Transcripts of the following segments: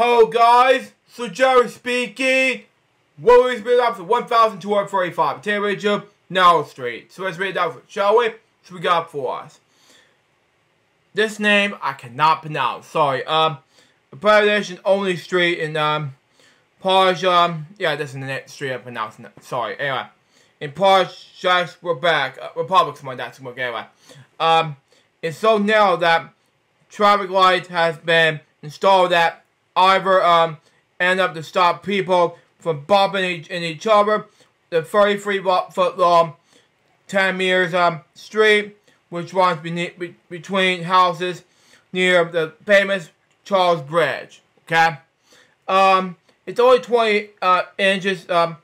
Hello guys, so Jerry speaking. What was up for 1,245 Terry Now Street. So let's read it out, shall we? So we got for us. This name I cannot pronounce. Sorry. Um, pronunciation only street in um, Paj. Um, yeah, this is the next street I'm pronounced. Sorry. Anyway, in Paj, Quebec, uh, Republic, something like that. Anyway, um, it's so narrow that traffic light has been installed that either um, end up to stop people from bumping each, in each other. The 33 foot long 10 meters um, street, which runs beneath, be, between houses near the famous Charles Bridge. Okay? Um, it's only 20 uh, inches, um,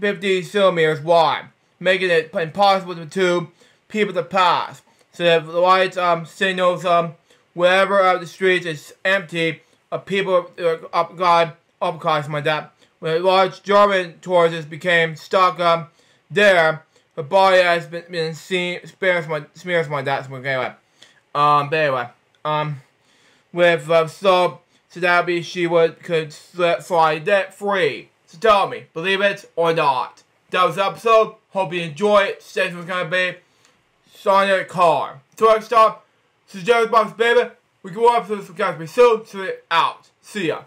50 centimeters wide, making it impossible for two people to pass. So the lights um, signals um, wherever uh, the streets is empty, of people uh, up God upcast my that. When large German tourist became stuck um, there, the body has been, been seen smears my smears my dad's anyway. Um, but anyway, um, with uh, so so that be she would could slip slide debt free. So tell me, believe it or not. That was the episode. Hope you enjoy it. Stay tuned, gonna be Sonic Car. So next stop, this is Jerry Box, baby. We go up to this. Be soon. So out. See ya.